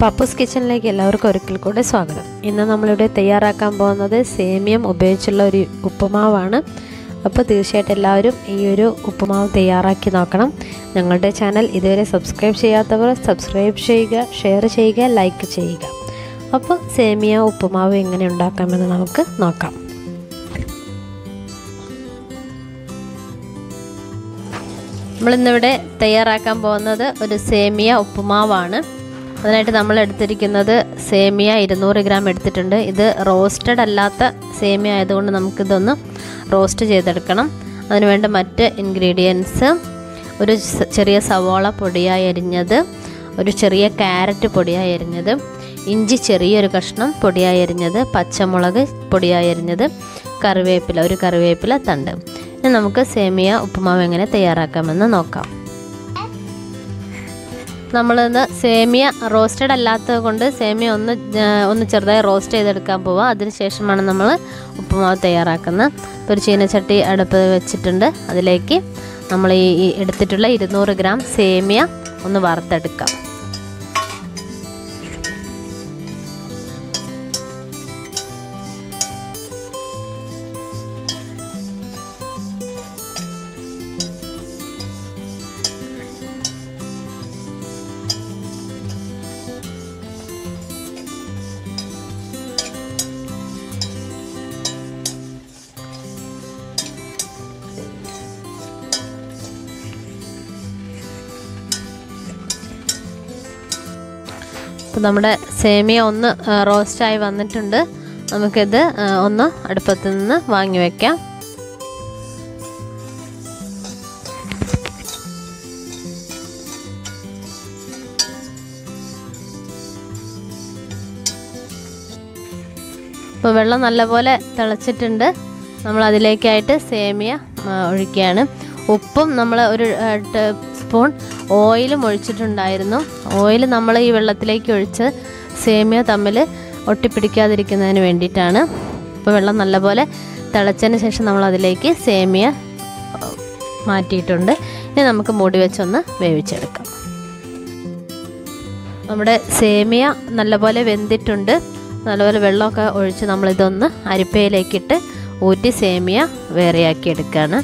Pappus കിച്ചണിലേക്ക് എല്ലാവർക്കും ഒരിക്കൽ കൂടെ സ്വാഗതം. ഇന്ന് നമ്മളിവിടെ തയ്യാറാക്കാൻ പോകുന്നത് സേമിയം ഉപയോഗിച്ചുള്ള ഒരു ഉപ്പുമാവാണ്. അപ്പോൾ തീർച്ചയായിട്ടും എല്ലാവരും ഈ ഒരു ഉപ്പുമാവ് തയ്യാറാക്കി നോക്കണം. ഞങ്ങളുടെ ചാനൽ ഇതുവരെ സബ്സ്ക്രൈബ് ചെയ്യാത്തവർ സബ്സ്ക്രൈബ് ചെയ്യുക ഷെയർ ചെയ്യുക ലൈക്ക് ചെയ്യുക. അപ്പോൾ സേമിയ ഉപ്പുമാവ് എങ്ങനെ ഉണ്ടാക്കാമെന്ന് നമുക്ക് നോക്കാം. നമ്മളിന്നിവിടെ തയ്യാറാക്കാൻ പോകുന്നത് ഒരു സേമിയ ഉപ്പുമാവാണ്. അതിനായിട്ട് നമ്മൾ എടുത്തിരിക്കുന്നത് സേമിയ ഇരുന്നൂറ് ഗ്രാം എടുത്തിട്ടുണ്ട്. ഇത് റോസ്റ്റഡ് അല്ലാത്ത സേമിയ ആയതുകൊണ്ട് നമുക്കിതൊന്ന് റോസ്റ്റ് ചെയ്തെടുക്കണം. അതിനുവേണ്ട മറ്റ് ഇൻഗ്രീഡിയൻസ് ഒരു ചെറിയ സവോള പൊടിയായി അരിഞ്ഞത് ഒരു ചെറിയ ക്യാരറ്റ് പൊടിയായി അരിഞ്ഞത് ഇഞ്ചി ചെറിയൊരു കഷ്ണം പൊടിയായി അരിഞ്ഞത് പച്ചമുളക് പൊടിയായി അരിഞ്ഞത് കറിവേപ്പില ഒരു കറിവേപ്പില തണ്ട്. ഇനി നമുക്ക് സേമിയ ഉപ്പുമാവ് എങ്ങനെ തയ്യാറാക്കാമെന്ന് നോക്കാം. നമ്മളിന്ന് സേമിയ റോസ്റ്റഡ് അല്ലാത്തത് കൊണ്ട് സേമിയ ഒന്ന് ഒന്ന് ചെറുതായി റോസ്റ്റ് ചെയ്തെടുക്കാൻ പോവാം. അതിനുശേഷമാണ് നമ്മൾ ഉപ്പുമാവ് തയ്യാറാക്കുന്നത്. ഒരു ചീനച്ചട്ടി അടുപ്പ് വെച്ചിട്ടുണ്ട്. അതിലേക്ക് നമ്മൾ ഈ എടുത്തിട്ടുള്ള ഇരുന്നൂറ് ഗ്രാം സേമിയ ഒന്ന് വറുത്തെടുക്കാം. അപ്പോൾ നമ്മുടെ സേമിയ ഒന്ന് റോസ്റ്റായി വന്നിട്ടുണ്ട്. നമുക്കിത് ഒന്ന് അടുപ്പത്ത് നിന്ന് വാങ്ങി വയ്ക്കാം ഇപ്പോൾ വെള്ളം നല്ലപോലെ തിളച്ചിട്ടുണ്ട്. നമ്മൾ അതിലേക്കായിട്ട് സേമിയ ഒഴിക്കുകയാണ്. ഉപ്പും നമ്മൾ ഒരു സ്പൂൺ ഓയിലും ഒഴിച്ചിട്ടുണ്ടായിരുന്നു ഓയിൽ നമ്മൾ ഈ വെള്ളത്തിലേക്ക് ഒഴിച്ച് സേമിയ തമ്മിൽ ഒട്ടിപ്പിടിക്കാതിരിക്കുന്നതിന് വേണ്ടിയിട്ടാണ്. ഇപ്പോൾ വെള്ളം നല്ലപോലെ തിളച്ചതിന് ശേഷം നമ്മൾ അതിലേക്ക് സേമിയ മാറ്റിയിട്ടുണ്ട്. ഇനി നമുക്ക് മൂടി വെച്ചൊന്ന് വേവിച്ചെടുക്കാം. നമ്മുടെ സേമിയ നല്ലപോലെ വെന്തിട്ടുണ്ട്. നല്ലപോലെ വെള്ളമൊക്കെ ഒഴിച്ച് നമ്മളിതൊന്ന് അരിപ്പയിലേക്കിട്ട് ഊറ്റി സേമിയ വേറെയാക്കി എടുക്കുകയാണ്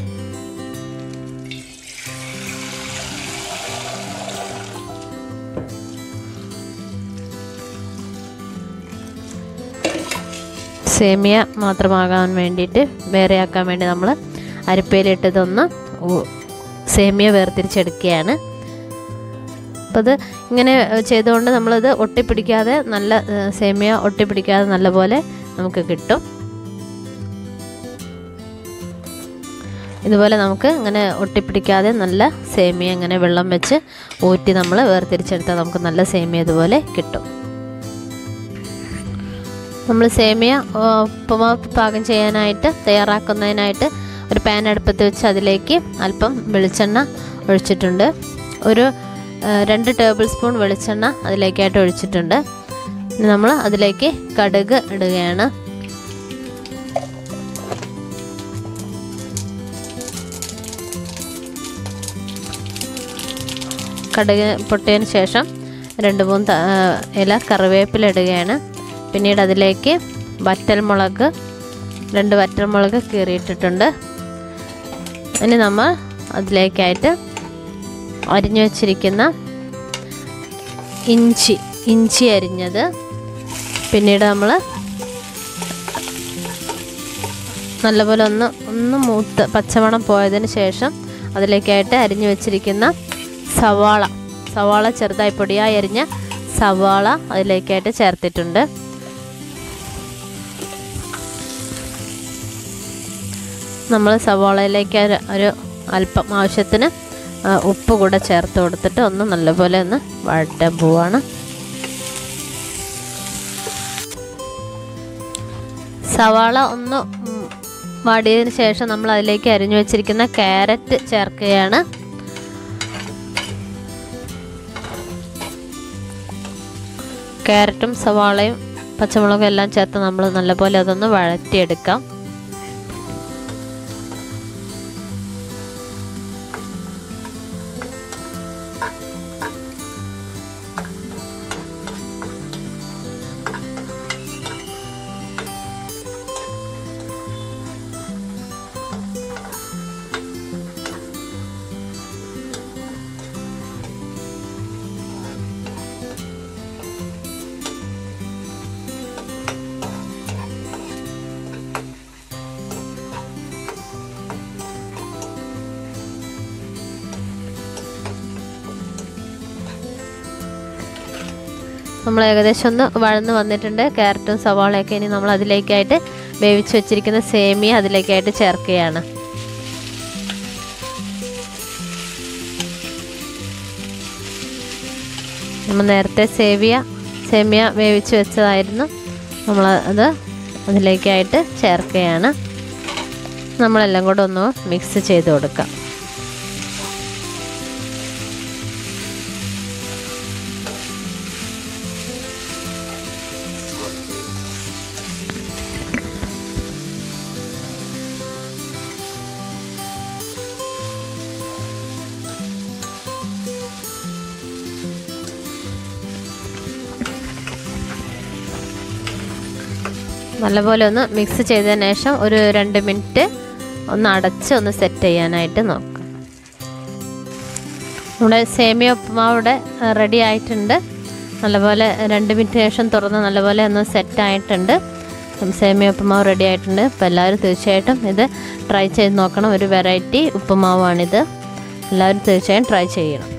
സേമിയ മാത്രമാകാൻ വേണ്ടിയിട്ട് വേറെയാക്കാൻ വേണ്ടി നമ്മൾ അരിപ്പയിലിട്ടതൊന്ന് സേമിയ വേർതിരിച്ചെടുക്കുകയാണ്. അപ്പോൾ അത് ഇങ്ങനെ ചെയ്തുകൊണ്ട് നമ്മളത് ഒട്ടിപ്പിടിക്കാതെ നല്ല സേമിയ ഒട്ടിപ്പിടിക്കാതെ നല്ലപോലെ നമുക്ക് കിട്ടും. ഇതുപോലെ നമുക്ക് ഇങ്ങനെ ഒട്ടിപ്പിടിക്കാതെ നല്ല സേമിയ ഇങ്ങനെ വെള്ളം വെച്ച് ഊറ്റി നമ്മൾ വേർതിരിച്ചെടുത്താൽ നമുക്ക് നല്ല സേമിയ ഇതുപോലെ കിട്ടും. നമ്മൾ സേമിയ ഉപ്പുമാവ് പാകം ചെയ്യാനായിട്ട് തയ്യാറാക്കുന്നതിനായിട്ട് ഒരു പാൻ അടുപ്പത്ത് വെച്ച് അതിലേക്ക് അല്പം വെളിച്ചെണ്ണ ഒഴിച്ചിട്ടുണ്ട്. ഒരു രണ്ട് ടേബിൾ സ്പൂൺ വെളിച്ചെണ്ണ അതിലേക്കായിട്ട് ഒഴിച്ചിട്ടുണ്ട്. നമ്മൾ അതിലേക്ക് കടുക് ഇടുകയാണ്. കടുക് പൊട്ടിയതിന് ശേഷം രണ്ട് മൂന്ന് ഇല കറിവേപ്പില ഇടുകയാണ്. പിന്നീട് അതിലേക്ക് വറ്റൽമുളക് രണ്ട് വറ്റൽമുളക് കീറിയിട്ടിട്ടുണ്ട്. ഇനി നമ്മൾ അതിലേക്കായിട്ട് അരിഞ്ഞു വച്ചിരിക്കുന്ന ഇഞ്ചി ഇഞ്ചി അരിഞ്ഞത്. പിന്നീട് നമ്മൾ നല്ലപോലെ ഒന്ന് ഒന്ന് മൂത്ത് പച്ചമണം പോയതിന് ശേഷം അതിലേക്കായിട്ട് അരിഞ്ഞു വച്ചിരിക്കുന്ന സവാള സവാള ചെറുതായി പൊടിയായി അരിഞ്ഞ സവാള അതിലേക്കായിട്ട് ചേർത്തിട്ടുണ്ട്. നമ്മൾ സവാളയിലേക്ക് ഒരു അല്പം ആവശ്യത്തിന് ഉപ്പ് കൂടെ ചേർത്ത് കൊടുത്തിട്ട് ഒന്ന് നല്ലപോലെ ഒന്ന് വഴറ്റാൻ പോവാണ്. സവാള ഒന്ന് വാടിയതിന് ശേഷം നമ്മൾ അതിലേക്ക് അരിഞ്ഞു വെച്ചിരിക്കുന്ന ക്യാരറ്റ് ചേർക്കുകയാണ്. ക്യാരറ്റും സവാളയും പച്ചമുളകും എല്ലാം ചേർത്ത് നമ്മൾ നല്ലപോലെ അതൊന്ന് വഴറ്റിയെടുക്കാം. Ah. നമ്മൾ ഏകദേശം ഒന്ന് വഴന്ന് വന്നിട്ടുണ്ട്. ക്യാരറ്റും സവാളയൊക്കെ ഇനി നമ്മൾ അതിലേക്കായിട്ട് വേവിച്ച് വെച്ചിരിക്കുന്ന സേമിയ അതിലേക്കായിട്ട് ചേർക്കുകയാണ്. നമ്മൾ നേരത്തെ സേവിയ സേമിയ വേവിച്ച് വെച്ചതായിരുന്നു. നമ്മൾ അത് അതിലേക്കായിട്ട് ചേർക്കുകയാണ്. നമ്മളെല്ലാം കൂടെ ഒന്ന് മിക്സ് ചെയ്ത് കൊടുക്കാം. നല്ലപോലെ ഒന്ന് മിക്സ് ചെയ്തതിന് ശേഷം ഒരു രണ്ട് മിനിറ്റ് ഒന്ന് അടച്ച് ഒന്ന് സെറ്റ് ചെയ്യാനായിട്ട് നോക്കാം. നമ്മുടെ സേമിയ ഉപ്പുമാവ് ഇവിടെ റെഡി ആയിട്ടുണ്ട്. നല്ലപോലെ രണ്ട് മിനിറ്റ് ശേഷം തുറന്ന് നല്ലപോലെ ഒന്ന് സെറ്റ് ആയിട്ടുണ്ട്. സേമിയ ഉപ്പുമാവ് റെഡി ആയിട്ടുണ്ട്. അപ്പോൾ എല്ലാവരും തീർച്ചയായിട്ടും ഇത് ട്രൈ ചെയ്ത് നോക്കണം. ഒരു വെറൈറ്റി ഉപ്പുമാവാണിത്. എല്ലാവരും തീർച്ചയായും ട്രൈ ചെയ്യണം.